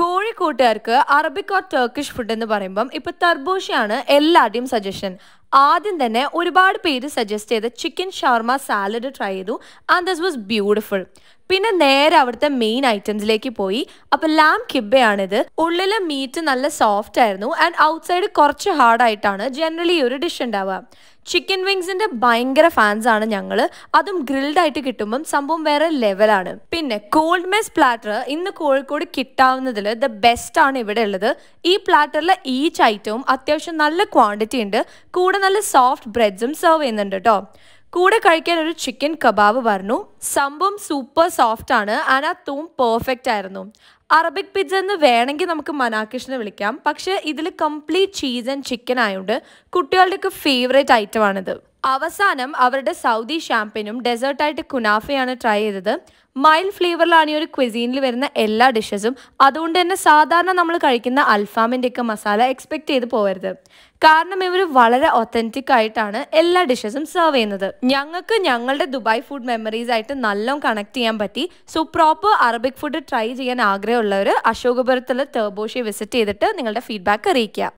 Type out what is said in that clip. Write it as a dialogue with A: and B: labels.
A: കോഴിക്കോട്ടുകാർക്ക് Arabic or Turkish food എന്ന് പറയുമ്പം ഇപ്പൊ തർബൂഷയാണ് എല്ലാവരുടെയും സജഷൻ ആദ്യം തന്നെ ഒരുപാട് പേര് സജസ്റ്റ് ചെയ്ത ചിക്കൻ ഷവർമ സാലഡ് ട്രൈ ചെയ്തു ആൻഡ് ദിസ് വാസ് ബ്യൂട്ടിഫുൾ പിന്നെ നേരെ അവിടുത്തെ മെയിൻ ഐറ്റംസിലേക്ക് പോയി. അപ്പൊ ലാം കിബയാണിത് ഉള്ളിലെ മീറ്റ് നല്ല സോഫ്റ്റ് ആയിരുന്നു ആൻഡ് ഔട്ട്സൈഡ് കുറച്ച് ഹാർഡ് ആയിട്ടാണ് ജനറലി ഒരു ഡിഷ് ഉണ്ടാവുക. ചിക്കൻ വിങ്സിന്റെ ഭയങ്കര ഫാൻസ് ആണ് ഞങ്ങൾ അതും ഗ്രിൽഡ് ആയിട്ട് കിട്ടുമ്പം സംഭവം വേറെ ലെവലാണ് പിന്നെ കോൾഡ് മെസ് പ്ലാറ്റർ ഇന്ന് കോഴിക്കോട് കിട്ടാവുന്നതിൽ ദ ബെസ്റ്റ് ആണ് ഇവിടെ ഉള്ളത്. ഈ പ്ലാറ്ററിലെ ഈച്ച് ഐറ്റവും അത്യാവശ്യം നല്ല ക്വാണ്ടിറ്റി ഉണ്ട്. കൂടെ നല്ല സോഫ്റ്റ് ബ്രെഡ്സും സെർവ് ചെയ്യുന്നുണ്ട് കേട്ടോ കൂടെ കഴിക്കാൻ ഒരു ചിക്കൻ കബാബ് പറഞ്ഞു സംഭവം സൂപ്പർ സോഫ്റ്റ് ആണ്. ആ പെർഫെക്റ്റ് ആയിരുന്നു. അറബിക് പിജ്ജ എന്ന് വേണമെങ്കിൽ നമുക്ക് മനാക്കിഷിനെ വിളിക്കാം. പക്ഷേ ഇതിൽ കംപ്ലീറ്റ് ചീസ് ആൻഡ് ചിക്കൻ ആയതുകൊണ്ട് കുട്ടികളുടെയൊക്കെ ഫേവറേറ്റ് ഐറ്റം ആണിത്. അവസാനം അവരുടെ സൗദി ഷാമ്പയിനും ഡെസേർട്ടായിട്ട് കുനാഫയാണ് ട്രൈ ചെയ്തത്. മൈൽഡ് ഫ്ലേവറിലാണ് ഈ ഒരു ക്വിസീനിൽ വരുന്ന എല്ലാ ഡിഷസും അതുകൊണ്ട് തന്നെ സാധാരണ നമ്മൾ കഴിക്കുന്ന അൽഫാമിന്റെയൊക്കെ മസാല എക്സ്പെക്ട് ചെയ്ത് പോകരുത് കാരണം ഇവർ വളരെ ഒത്തന്റിക് ആയിട്ടാണ് എല്ലാ ഡിഷസും സെർവ് ചെയ്യുന്നത്. ഞങ്ങൾക്ക് ഞങ്ങളുടെ ദുബായ് ഫുഡ് മെമ്മറീസ് ആയിട്ട് നല്ലോണം കണക്ട് ചെയ്യാൻ പറ്റി. So proper Arabic food try ചെയ്യാൻ ആഗ്രഹമുള്ളവർ അശോകപുരത്തുള്ള ടർബോഷി വിസിറ്റ് ചെയ്തിട്ട് നിങ്ങളുടെ ഫീഡ്ബാക്ക് അറിയിക്കുക.